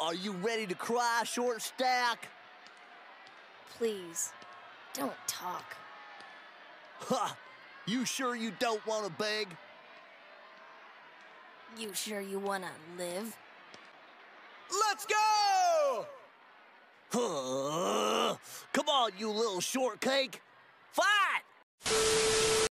Are you ready to cry, short stack? Please, don't talk. Ha! You sure you don't want to beg? You sure you wanna live? Let's go! Huh. Come on, you little shortcake. Fire!